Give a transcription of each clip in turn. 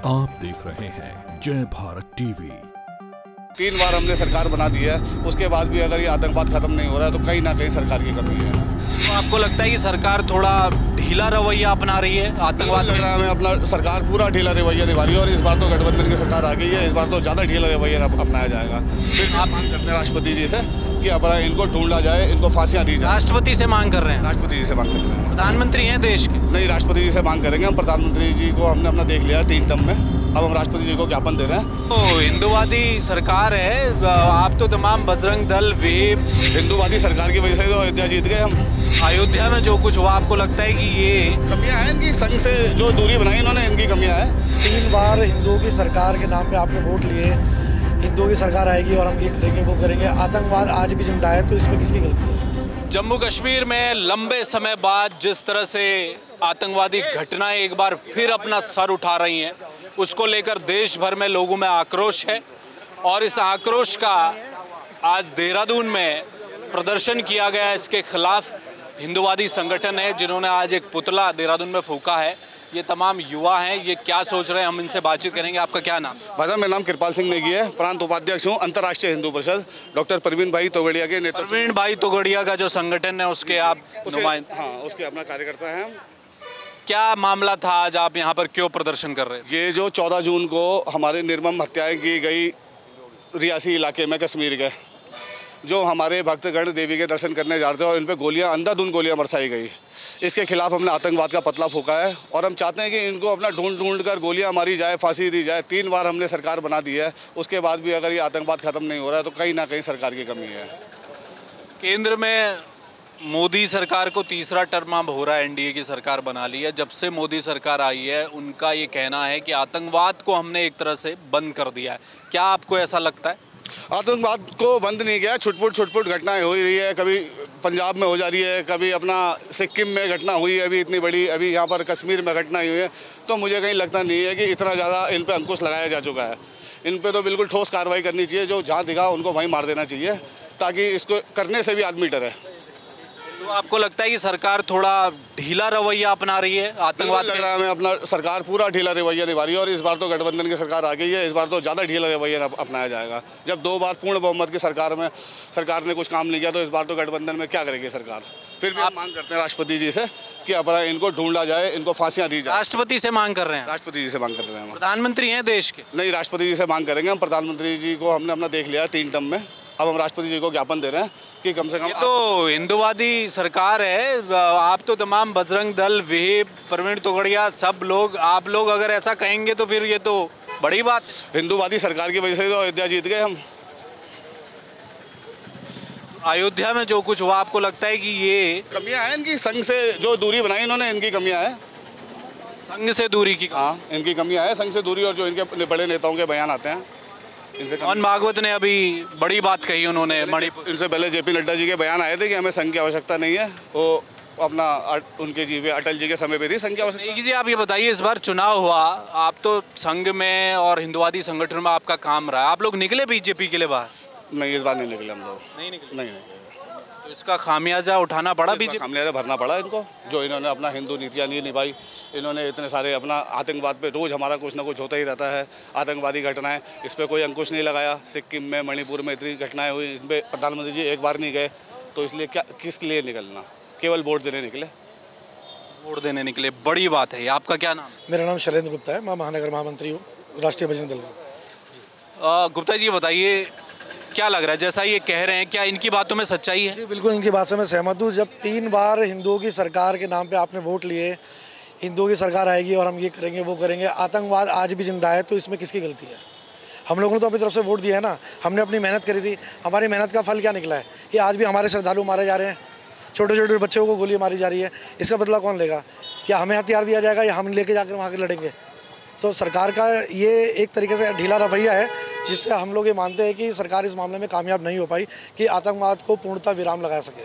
आप देख रहे हैं जय भारत टीवी। तीन बार हमने सरकार बना दी है उसके बाद भी अगर ये आतंकवाद खत्म नहीं हो रहा है तो कहीं ना कहीं सरकार की कमी है। तो आपको लगता है कि सरकार थोड़ा ढीला रवैया अपना रही है आतंकवाद लग रहा है अपना सरकार पूरा ढीला रवैया निभा रही है और इस बार तो गठबंधन की सरकार आ गई है इस बार तो ज़्यादा ढीला रवैया अपनाया जाएगा। फिर आप मांग करते हैं राष्ट्रपति जी से कि अपना इनको ढूंढा जाए इनको फांसियाँ दी जाए। राष्ट्रपति से मांग कर रहे हैं? राष्ट्रपति जी से मांग करते हैं। प्रधानमंत्री हैं देश के? नहीं राष्ट्रपति जी से मांग करेंगे हम। प्रधानमंत्री जी को हमने अपना देख लिया तीन टर्म में। अब हम राष्ट्रपति जी को ज्ञापन दे रहे हैं। तो हिंदुवादी सरकार है। आप तो तमाम बजरंग दल विप हिंदूवादी सरकार की वजह से तो अयोध्या जीत गए हम। अयोध्या में जो कुछ हुआ आपको लगता है कि ये कमियाँ हैं इनकी? संघ से जो दूरी बनाई इन्होंने इनकी कमियाँ हैं। तीन बार हिंदुओं की सरकार के नाम पे आपने वोट लिए। हिंदुओं की सरकार आएगी और हम ये करेंगे, वो करेंगे। आतंकवाद आज भी ज़िंदा है तो इसमें किसकी गलती है? जम्मू कश्मीर में लंबे समय बाद जिस तरह से आतंकवादी घटनाएँ एक बार फिर अपना सर उठा रही हैं, उसको लेकर देश भर में लोगों में आक्रोश है और इस आक्रोश का आज देहरादून में प्रदर्शन किया गया इसके खिलाफ हिंदुवादी संगठन है, जिन्होंने आज एक पुतला देहरादून में फूका है। ये तमाम युवा हैं ये क्या सोच रहे हैं हम इनसे बातचीत करेंगे। आपका क्या नाम? भाई मेरा नाम कृपाल सिंह नेगी है प्रांत उपाध्यक्ष हूँ अंतर्राष्ट्रीय हिंदू परिषद डॉक्टर प्रवीण भाई तोगड़िया के नेतृत्व प्रवीण भाई तोगड़िया का जो संगठन है उसके आप नुमाइंद हाँ उसके अपना कार्यकर्ता हैं क्या मामला था आज? आप यहाँ पर क्यों प्रदर्शन कर रहे हैं ये जो 14 जून को हमारे निर्मम हत्याएँ की गई रियासी इलाके में कश्मीर के जो हमारे भक्तगण देवी के दर्शन करने जा रहे थे और इन पर गोलियाँ, अंधाधुंध गोलियाँ बरसाई गई। इसके खिलाफ हमने आतंकवाद का पतला फूका है और हम चाहते हैं कि इनको अपना ढूंढ ढूंढ कर गोलियाँ मारी जाए, फांसी दी जाए। तीन बार हमने सरकार बना दी है। उसके बाद भी अगर ये आतंकवाद खत्म नहीं हो रहा है तो कहीं ना कहीं सरकार की कमी है। केंद्र में मोदी सरकार को तीसरा टर्म अब हो रहा है एनडीए की सरकार बना ली है। जब से मोदी सरकार आई है, उनका ये कहना है कि आतंकवाद को हमने एक तरह से बंद कर दिया है। क्या आपको ऐसा लगता है? आतंकवाद को बंद नहीं किया, छुटपुट छुटपुट घटनाएँ हो रही है, कभी पंजाब में हो जा रही है, कभी अपना सिक्किम में घटना हुई है, अभी इतनी बड़ी, अभी यहाँ पर कश्मीर में घटना हुई है तो मुझे कहीं लगता नहीं है कि इतना ज़्यादा इन पर अंकुश लगाया जा चुका है। इन पर तो बिल्कुल ठोस कार्रवाई करनी चाहिए, जो जहाँ दिखा उनको वहीं मार देना चाहिए, ताकि इसको करने से भी आदमी डरे। तो आपको लगता है कि सरकार थोड़ा ढीला रवैया अपना रही है? आतंकवाद लग रहा है हमें अपना सरकार पूरा ढीला रवैया निभा रही है और इस बार तो गठबंधन की सरकार आ गई है इस बार तो ज़्यादा ढीला रवैया अपनाया जाएगा। जब दो बार पूर्ण बहुमत की सरकार में सरकार ने कुछ काम नहीं किया तो इस बार तो गठबंधन में क्या करेगी सरकार? फिर भी हम मांग करते हैं राष्ट्रपति जी से कि अपना इनको ढूंढा जाए इनको फांसियाँ दी जाए। राष्ट्रपति से मांग कर रहे हैं? राष्ट्रपति जी से मांग कर रहे हैं प्रधानमंत्री हैं देश के? नहीं राष्ट्रपति जी से मांग करेंगे हम। प्रधानमंत्री जी को हमने अपना देख लिया तीन टर्म में। अब हम राष्ट्रपति जी को ज्ञापन दे रहे हैं कि कम से कम ये तो हिंदुवादी सरकार है। आप तो तमाम बजरंग दल विहिप प्रवीण तोगड़िया सब लोग आप लोग अगर ऐसा कहेंगे तो फिर ये तो बड़ी बात हिंदूवादी सरकार की वजह से तो अयोध्या जीत गए हम। अयोध्या में जो कुछ हुआ आपको लगता है कि ये कमियाँ हैं इनकी संघ से जो दूरी बनाई इन्होंने इनकी कमियाँ हैं। संघ से दूरी की हाँ इनकी कमियाँ हैं संघ से दूरी और जो इनके बड़े नेताओं के बयान आते हैं। मोहन भागवत ने अभी बड़ी बात कही उन्होंने मणिपुर इनसे पहले जेपी नड्डा जी के बयान आए थे कि हमें संघ की आवश्यकता नहीं है वो अपना उनके जी अटल जी के समय पे थी संघ की आवश्यकता जी आप ये बताइए इस बार चुनाव हुआ आप तो संघ में और हिंदुवादी संगठन में आपका काम रहा आप लोग निकले बीजेपी के लिए बाहर? नहीं इस बार नहीं निकले हम लोग। नहीं निकले? नहीं नहीं। तो इसका खामियाजा उठाना पड़ा बीजेपी खामियाजा भरना पड़ा इनको जो इन्होंने अपना हिंदू नीतियाँ नहीं निभाई। इन्होंने इतने सारे अपना आतंकवाद पे रोज़ हमारा कुछ ना कुछ होता ही रहता है आतंकवादी घटनाएँ। इस पर कोई अंकुश नहीं लगाया। सिक्किम में मणिपुर में इतनी घटनाएँ हुई इस पर प्रधानमंत्री जी एक बार नहीं गए। तो इसलिए क्या किस लिए निकलना? केवल वोट देने निकले। वोट देने निकले। बड़ी बात है। आपका क्या नाम? मेरा नाम शैलेंद्र गुप्ता है। मैं महानगर महामंत्री हूँ राष्ट्रीय भजन दल। गुप्ता जी बताइए क्या लग रहा है? जैसा ये कह रहे हैं, क्या इनकी बातों में सच्चाई है? जी, बिल्कुल, इनकी बात से मैं सहमत हूँ। जब तीन बार हिंदुओं की सरकार के नाम पे आपने वोट लिए, हिंदुओं की सरकार आएगी और हम ये करेंगे, वो करेंगे, आतंकवाद आज भी ज़िंदा है तो इसमें किसकी गलती है? हम लोगों ने तो अपनी तरफ़ से वोट दिया है ना। हमने अपनी मेहनत करी थी। हमारी मेहनत का फल क्या निकला है? कि आज भी हमारे श्रद्धालु मारे जा रहे हैं। छोटे छोटे बच्चों को गोली मारी जा रही है। इसका बदला कौन लेगा? क्या हमें हथियार दिया जाएगा या हम लेके जाकर वहाँ के लड़ेंगे? तो सरकार का ये एक तरीके से ढीला रवैया है जिससे हम लोग ये मानते हैं कि सरकार इस मामले में कामयाब नहीं हो पाई कि आतंकवाद को पूर्णतः विराम लगा सके।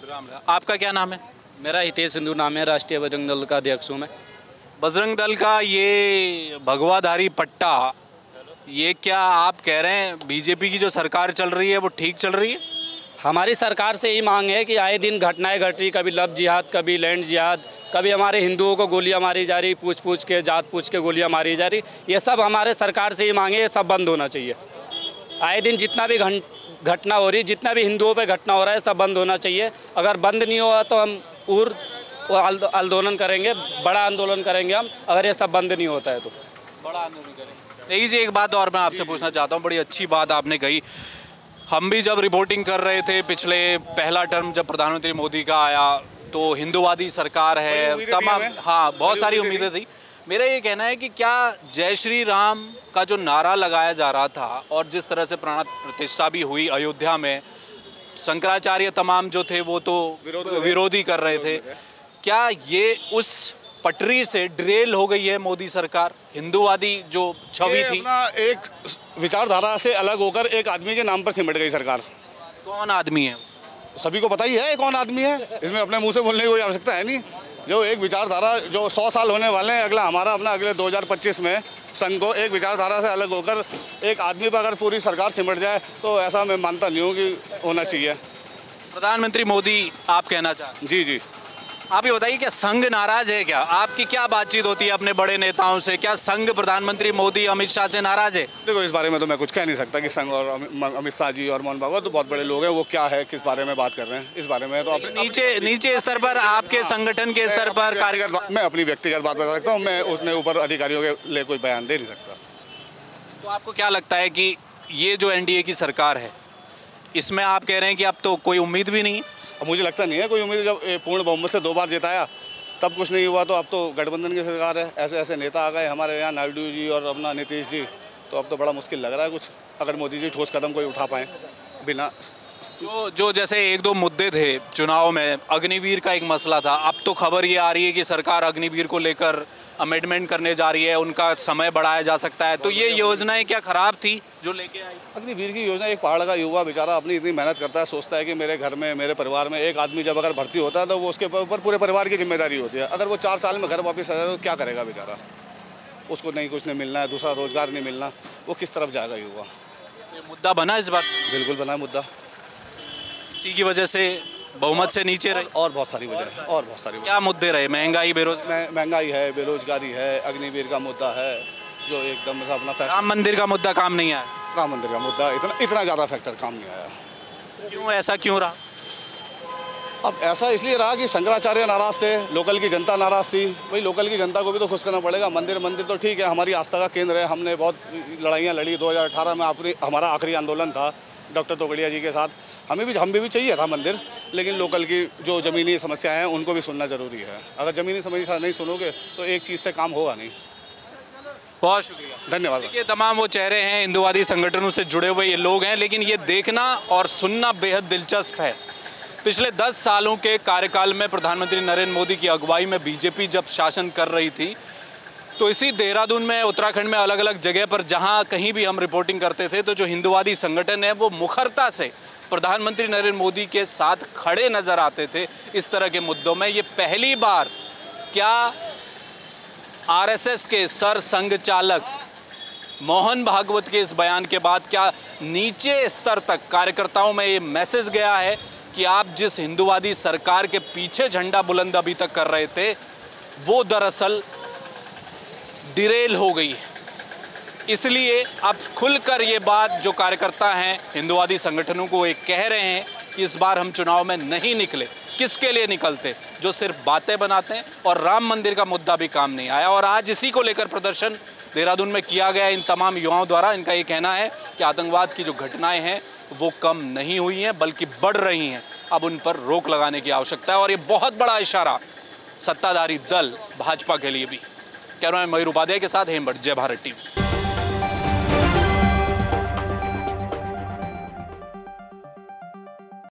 विराम आपका क्या नाम है? मेरा हितेश सिंधु नाम है राष्ट्रीय बजरंग दल का अध्यक्ष हूँ मैं। बजरंग दल का ये भगवाधारी पट्टा ये क्या आप कह रहे हैं बीजेपी की जो सरकार चल रही है वो ठीक चल रही है? हमारी सरकार से ही मांग है कि आए दिन घटनाएँ घट रही, कभी लव जिहाद, कभी लैंड जिहाद, कभी हमारे हिंदुओं को गोलियाँ मारी जा रही पूछ पूछ के जात पूछ के गोलियाँ मारी जा रही। ये सब हमारे सरकार से ही मांगे ये सब बंद होना चाहिए। आए दिन जितना भी घटना हो रही, जितना भी हिंदुओं पे घटना हो रहा है, सब बंद होना चाहिए। अगर बंद नहीं हुआ तो हम और आंदोलन करेंगे, बड़ा आंदोलन करेंगे हम, अगर ये सब बंद नहीं होता है तो। बड़ा आंदोलन करेंगे। देखिए जी, एक बात और मैं आपसे पूछना चाहता हूँ, बड़ी अच्छी बात आपने कही। हम भी जब रिपोर्टिंग कर रहे थे पिछले पहला टर्म जब प्रधानमंत्री मोदी का आया तो हिंदुवादी सरकार है तमाम हाँ बहुत सारी उम्मीदें थी। मेरा ये कहना है कि क्या जय श्री राम का जो नारा लगाया जा रहा था और जिस तरह से प्राण प्रतिष्ठा भी हुई अयोध्या में शंकराचार्य तमाम जो थे वो तो। विरोधी कर रहे थे। क्या ये उस पटरी से ड्रेल हो गई है मोदी सरकार। हिंदूवादी जो छवि थी। अपना एक विचारधारा से अलग होकर एक आदमी के नाम पर सिमट गई सरकार। कौन आदमी है? सभी को पता ही है कौन आदमी है। इसमें अपने मुँह से बोलने की कोई आवश्यकता है नहीं। जो एक विचारधारा जो सौ साल होने वाले हैं अगला हमारा अपना अगले 2025 में संघ को एक विचारधारा से अलग होकर एक आदमी पर अगर पूरी सरकार सिमट जाए तो ऐसा मैं मानता नहीं हूँ कि होना चाहिए। प्रधानमंत्री मोदी आप कहना चाह जी जी। आप ये बताइए क्या संघ नाराज़ है क्या? आपकी क्या बातचीत होती है अपने बड़े नेताओं से? क्या संघ प्रधानमंत्री मोदी अमित शाह से नाराज़ है? देखो इस बारे में तो मैं कुछ कह नहीं सकता कि संघ और अमित शाह जी और मोहन भागवत तो बहुत बड़े लोग हैं वो क्या है किस बारे में बात कर रहे हैं? इस बारे में तो आप नीचे नीचे स्तर पर आपके संगठन के स्तर पर मैं कार्य व्यक्तिगत बात- मैं अपनी व्यक्तिगत बात बता सकता हूँ मैं उसमें ऊपर अधिकारियों के लिए कोई बयान दे नहीं सकता। तो आपको क्या लगता है कि ये जो एनडीए की सरकार है इसमें आप कह रहे हैं कि अब तो कोई उम्मीद भी नहीं है? मुझे लगता नहीं है कोई उम्मीद जब पूर्ण बहुमत से दो बार जिताया, तब कुछ नहीं हुआ तो अब तो गठबंधन की सरकार है, ऐसे ऐसे नेता आ गए हमारे यहाँ, नायडू जी और अपना नीतीश जी तो अब तो बड़ा मुश्किल लग रहा है कुछ, अगर मोदी जी ठोस कदम कोई उठा पाएँ, बिना जो जो जैसे एक दो मुद्दे थे चुनाव में, अग्निवीर का एक मसला था, अब तो खबर ये आ रही है कि सरकार अग्निवीर को लेकर अमेंडमेंट करने जा रही है उनका समय बढ़ाया जा सकता है। तो ये योजनाएँ क्या खराब थी जो लेके आई? अग्निवीर की योजना एक पहाड़ का युवा बेचारा अपनी इतनी मेहनत करता है सोचता है कि मेरे घर में मेरे परिवार में एक आदमी जब अगर भर्ती होता है तो वो उसके ऊपर पूरे परिवार की ज़िम्मेदारी होती है। अगर वो चार साल में घर वापस आ जाए तो क्या करेगा बेचारा? उसको नहीं कुछ नहीं मिलना है दूसरा रोज़गार नहीं मिलना। वो किस तरफ़ जाएगा युवा? मुद्दा बना इस बार बिल्कुल बना मुद्दा। इसी की वजह से बहुमत से नीचे रही। और बहुत सारी वजह है और बहुत सारी क्या मुद्दे रहे? महँगाई मह- महँगाई है बेरोजगारी है अग्निवीर का मुद्दा है जो एकदम अपना फैक्टर राम मंदिर का मुद्दा काम नहीं आया। राम मंदिर का मुद्दा इतना इतना ज़्यादा फैक्टर काम नहीं आया। क्यों? ऐसा क्यों रहा? अब ऐसा इसलिए रहा कि शंकराचार्य नाराज़ थे लोकल की जनता नाराज़ थी। भाई लोकल की जनता को भी तो खुश करना पड़ेगा। मंदिर मंदिर तो ठीक है हमारी आस्था का केंद्र है। हमने बहुत लड़ाइयाँ लड़ी। 2018 में आखिरी हमारा आखिरी आंदोलन था। डॉक्टर तोगड़िया जी के साथ। हमें भी हमें भी चाहिए था मंदिर लेकिन लोकल की जो ज़मीनी समस्याएँ हैं उनको भी सुनना ज़रूरी है। अगर ज़मीनी समस्या नहीं सुनोगे तो एक चीज़ से काम होगा नहीं। बहुत शुक्रिया। धन्यवाद। ये तमाम वो चेहरे हैं हिंदुवादी संगठनों से जुड़े हुए ये लोग हैं लेकिन ये देखना और सुनना बेहद दिलचस्प है। पिछले 10 सालों के कार्यकाल में प्रधानमंत्री नरेंद्र मोदी की अगुवाई में बीजेपी जब शासन कर रही थी तो इसी देहरादून में, उत्तराखंड में अलग अलग जगह पर जहाँ कहीं भी हम रिपोर्टिंग करते थे तो जो हिंदुवादी संगठन है, वो मुखरता से प्रधानमंत्री नरेंद्र मोदी के साथ खड़े नज़र आते थे इस तरह के मुद्दों में। ये पहली बार क्या आरएसएस के सर संघ चालक मोहन भागवत के इस बयान के बाद क्या नीचे स्तर तक कार्यकर्ताओं में ये मैसेज गया है कि आप जिस हिंदुवादी सरकार के पीछे झंडा बुलंद अभी तक कर रहे थे, वो दरअसल डिरेल हो गई है। इसलिए अब खुलकर ये बात जो कार्यकर्ता हैं, हिंदुवादी संगठनों को एक कह रहे हैं कि इस बार हम चुनाव में नहीं निकले। किसके लिए निकलते? जो सिर्फ़ बातें बनाते हैं और राम मंदिर का मुद्दा भी काम नहीं आया। और आज इसी को लेकर प्रदर्शन देहरादून में किया गया इन तमाम युवाओं द्वारा इनका ये कहना है कि आतंकवाद की जो घटनाएँ हैं, वो कम नहीं हुई हैं, बल्कि बढ़ रही हैं। अब उन पर रोक लगाने की आवश्यकता है और ये बहुत बड़ा इशारा सत्ताधारी दल भाजपा के लिए भी। कैमरा मयूर उपाध्याय के साथ हेमबट जय भारत टीवी